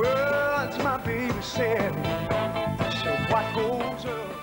words my baby said. Said what goes up.